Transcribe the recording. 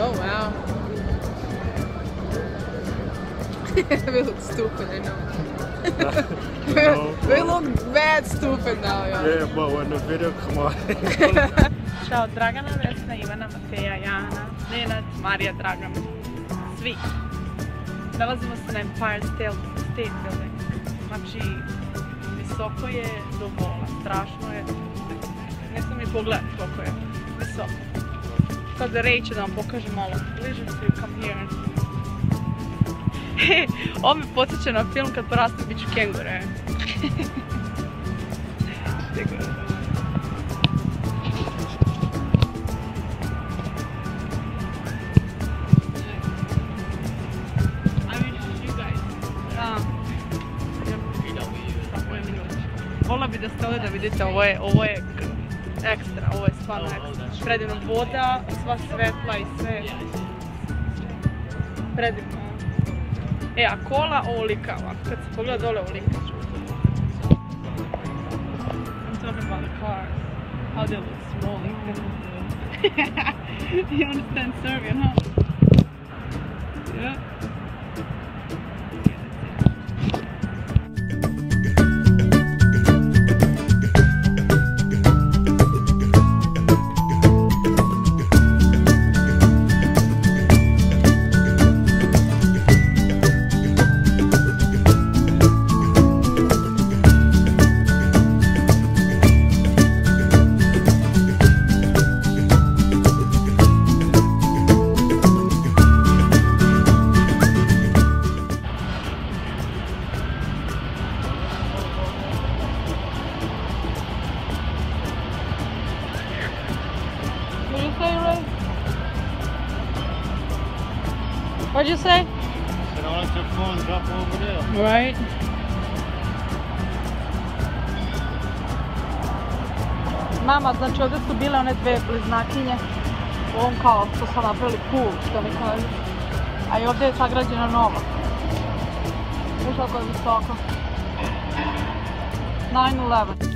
Oh wow. we look stupid, I know. we look bad stupid now, yeah. Yeah, but when the video come on. Ćao Dragana, Vesna, Ivana, Mateja, Jana, Nenad, Marija, Dragan. Svi. Nalazimo se na Empire State, State Building. Znači, visoko je do vola, strašno je. Ne sam mi pogledati koliko je visoko. Sad će da vam pokaže malo bliže, so you come here. Ovo me podsjeća na film kad porastem bit ću kengure. Vola bi da ste ovdje da vidite, ovo je, ovo je ekstra, ovo je stvarno ekstra. Predivna voda, sva svetla i sve. Predivno. E, a kola ovolika ovako, kad se pogleda dole ovolika. I'm talking about the cars. How they look small. you understand Serbian, huh? Yeah. What'd you say? Said I let your phone drop over there. Right. Mama, znači ovdje su bile one dve bliznakinje u ovom kao što su napravili kul, što mi kažu. A i ovdje je sagrađena nova. Kako je visoko. 9-11.